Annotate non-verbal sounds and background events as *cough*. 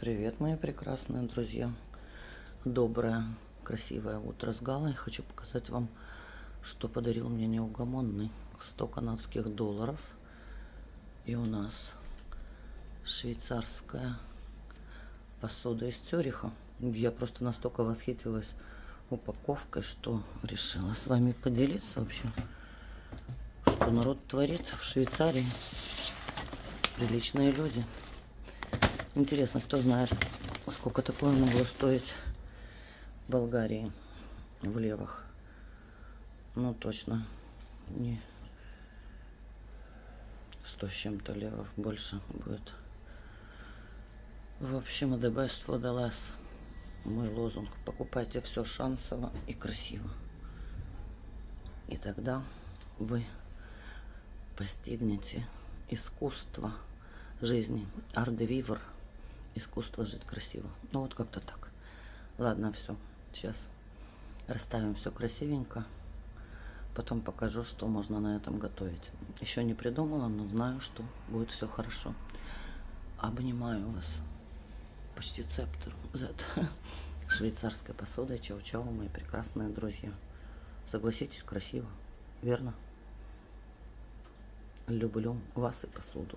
Привет, мои прекрасные друзья. Доброе, красивое утро с Галой. Хочу показать вам, что подарил мне неугомонный. 100 канадских долларов. И у нас швейцарская посуда из Цюриха. Я просто настолько восхитилась упаковкой, что решила с вами поделиться вообще, что народ творит в Швейцарии. Приличные люди. Интересно, кто знает, сколько такое могло стоить в Болгарии в левах. Ну, точно не сто с чем-то левов, больше будет. В общем, the less. Мой лозунг. Покупайте все шансово и красиво. И тогда вы постигнете искусство жизни. Vivre искусство жить красиво. Ну вот как-то так. Ладно, все. Сейчас расставим все красивенько. Потом покажу, что можно на этом готовить. Еще не придумала, но знаю, что будет все хорошо. Обнимаю вас. Почти цептор. Z. *laughs* Швейцарская посуда. Чау-чау, мои прекрасные друзья. Согласитесь, красиво. Верно? Люблю вас и посуду.